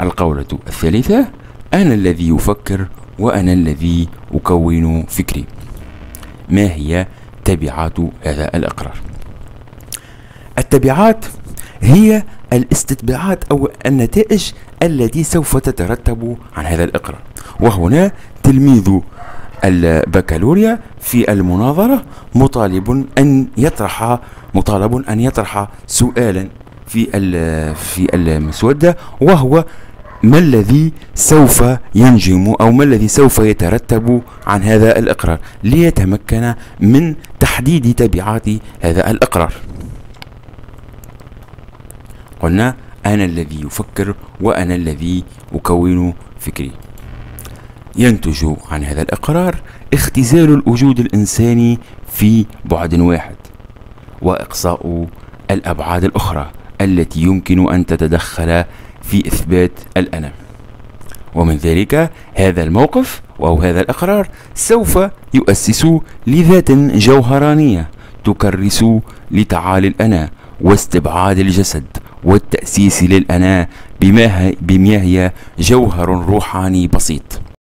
القولة الثالثة أنا الذي يفكر وأنا الذي أكون فكري. ما هي تبعات هذا الإقرار؟ التبعات هي الاستتباعات أو النتائج التي سوف تترتب عن هذا الإقرار. وهنا تلميذ البكالوريا في المناظرة مطالب أن يطرح مطالب أن يطرح سؤالا. في في المسودة وهو ما الذي سوف ينجم أو ما الذي سوف يترتب عن هذا الإقرار؟ ليتمكن من تحديد تبعات هذا الإقرار. قلنا أنا الذي يفكر وأنا الذي أكون فكري. ينتج عن هذا الإقرار اختزال الوجود الإنساني في بعد واحد وإقصاء الأبعاد الأخرى. التي يمكن أن تتدخل في إثبات الأنا ومن ذلك هذا الموقف أو هذا الإقرار سوف يؤسس لذات جوهرانية تكرس لتعالي الأنا واستبعاد الجسد والتأسيس للأنا بما هي جوهر روحاني بسيط.